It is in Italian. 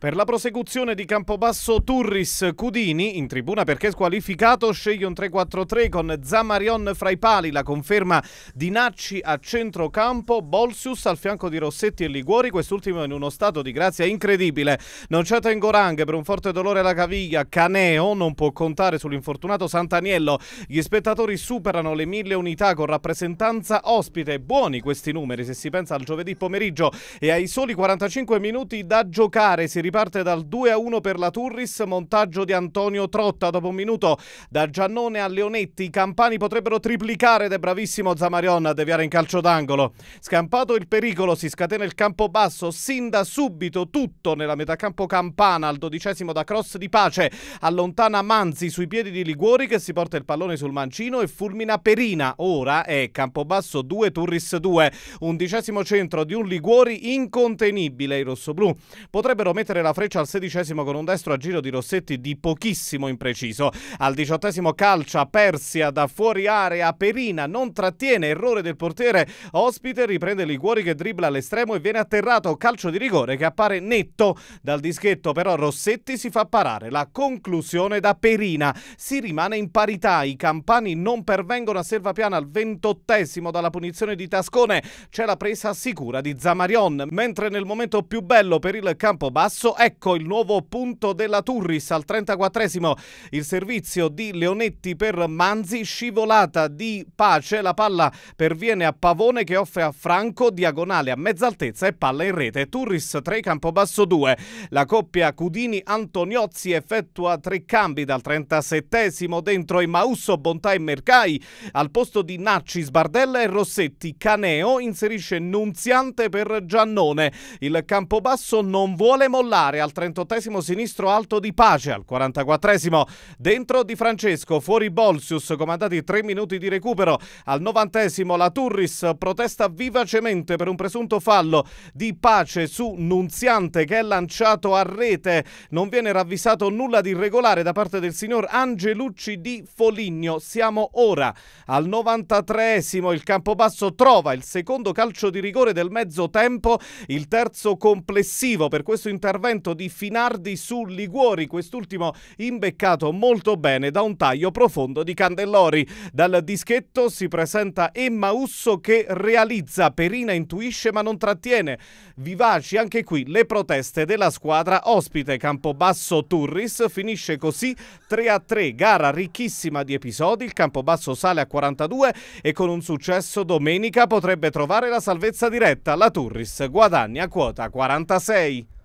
Per la prosecuzione di Campobasso Turris Cudini, in tribuna perché squalificato, sceglie un 3-4-3 con Zamarion fra i pali, la conferma di Nacci a centrocampo, Bolsius al fianco di Rossetti e Liguori, quest'ultimo in uno stato di grazia incredibile. Non c'è Tengorang per un forte dolore alla caviglia, Caneo non può contare sull'infortunato Sant'Aniello. Gli spettatori superano le mille unità con rappresentanza ospite, buoni questi numeri se si pensa al giovedì pomeriggio e ai soli 45 minuti da giocare si riparte dal 2-1 per la Turris, montaggio di Antonio Trotta dopo un minuto da Giannone a Leonetti, i campani potrebbero triplicare ed è bravissimo Zamarion a deviare in calcio d'angolo. Scampato il pericolo, si scatena il campo basso, sin da subito tutto nella metacampo campana al dodicesimo da cross di pace, allontana Manzi sui piedi di Liguori che si porta il pallone sul mancino e fulmina Perina. Ora è Campobasso 2 Turris 2, undicesimo centro di un Liguori incontenibile i rossoblù. Potrebbero mettere mettere la freccia al sedicesimo con un destro a giro di Rossetti di pochissimo impreciso. Al diciottesimo calcia Persia da fuori area, Perina non trattiene, errore del portiere, ospite riprende Liguori che dribbla all'estremo e viene atterrato, calcio di rigore che appare netto dal dischetto, però Rossetti si fa parare. La conclusione da Perina. Si rimane in parità, i campani non pervengono a Selvapiana al ventottesimo dalla punizione di Tascone. C'è la presa sicura di Zamarion, mentre nel momento più bello per il campo basso ecco il nuovo punto della Turris al 34esimo, il servizio di Leonetti per Manzi, scivolata di pace, la palla perviene a Pavone che offre a Franco, diagonale a mezza altezza e palla in rete. Turris 3, Campobasso 2. La coppia Cudini-Antoniozzi effettua tre cambi dal 37esimo dentro i Mausso, Bontà e Mercai. Al posto di Nacci, Sbardella e Rossetti, Caneo inserisce Nunziante per Giannone. Il Campobasso non vuole mollare regolare al 38 sinistro alto di Pace, al 44 dentro di Francesco, fuori Bolsius, comandati 3 minuti di recupero, al 90 la Turris protesta vivacemente per un presunto fallo di Pace su Nunziante che è lanciato a rete, non viene ravvisato nulla di irregolare da parte del signor Angelucci di Foligno, siamo ora al 93 il Campobasso trova il secondo calcio di rigore del mezzo tempo, il terzo complessivo. Per questo intervento intervento di Finardi su Liguori, quest'ultimo imbeccato molto bene da un taglio profondo di Candellori. Dal dischetto si presenta Emma Usso che realizza, Perina intuisce ma non trattiene. Vivaci anche qui le proteste della squadra ospite Campobasso Turris, finisce così 3 a 3, gara ricchissima di episodi, il Campobasso sale a 42 e con un successo domenica potrebbe trovare la salvezza diretta, la Turris guadagna quota 46.